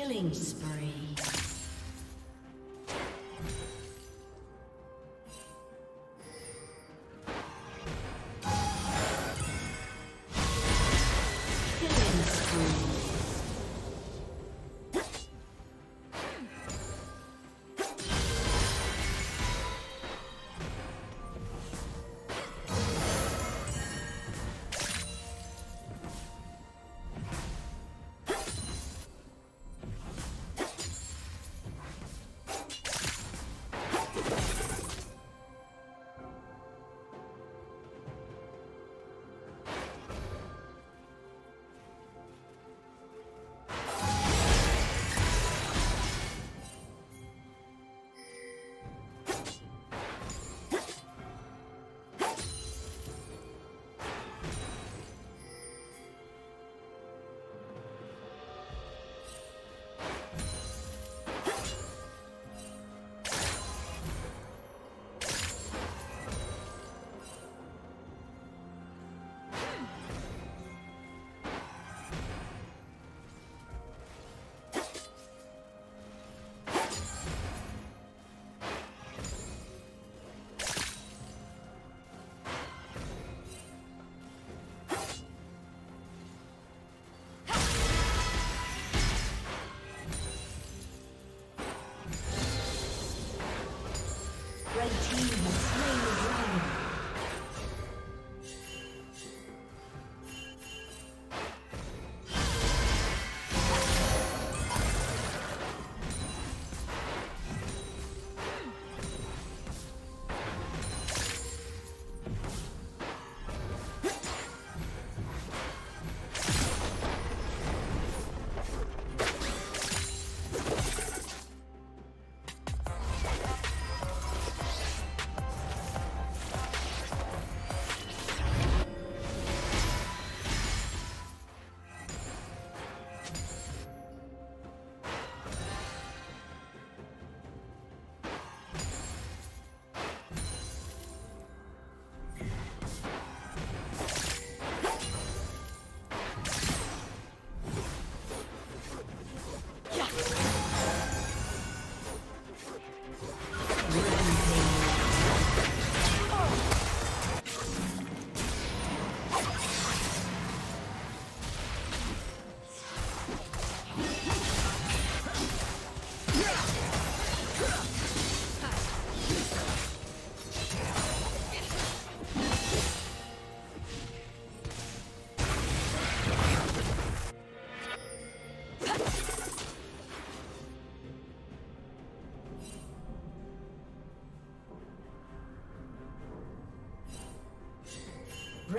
Killing spree.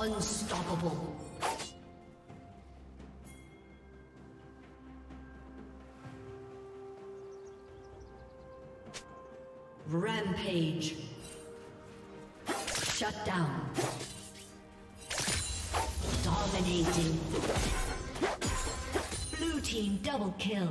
Unstoppable. Rampage. Shut down. Dominating. Blue team double kill.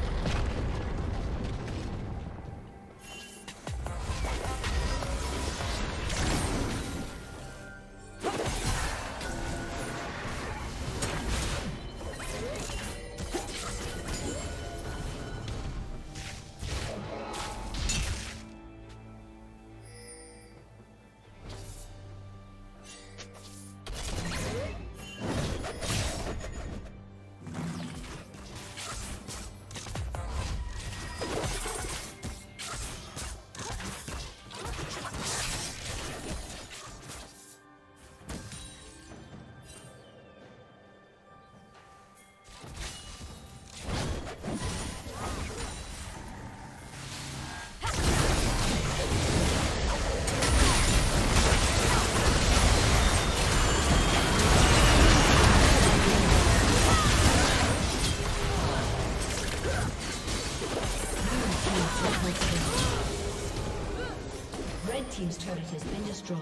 Team's turret has been destroyed.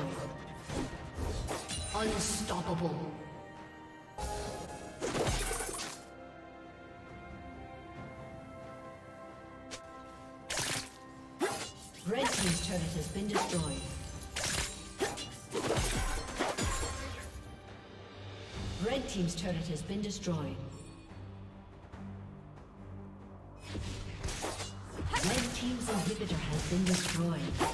Unstoppable. Red Team's turret has been destroyed. Red Team's turret has been destroyed. Red Team's inhibitor has been destroyed.